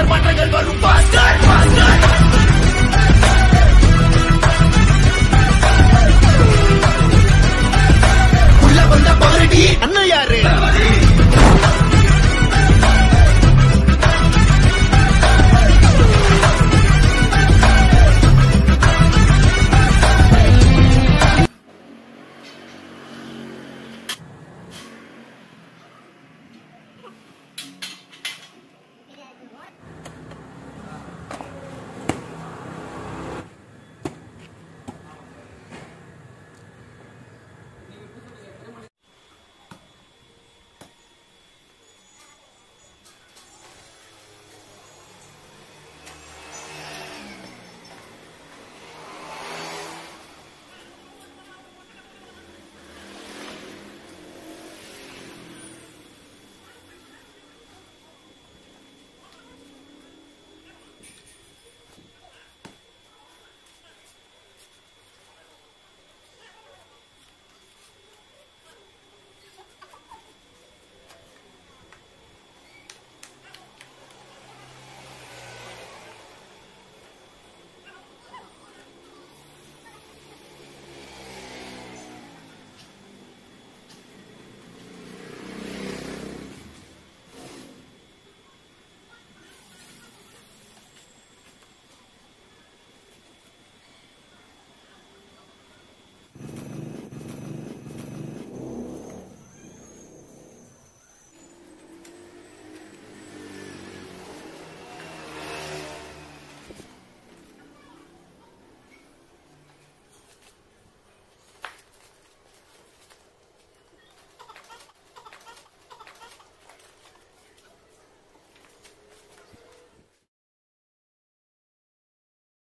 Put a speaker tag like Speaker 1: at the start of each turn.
Speaker 1: hacer más el barrufado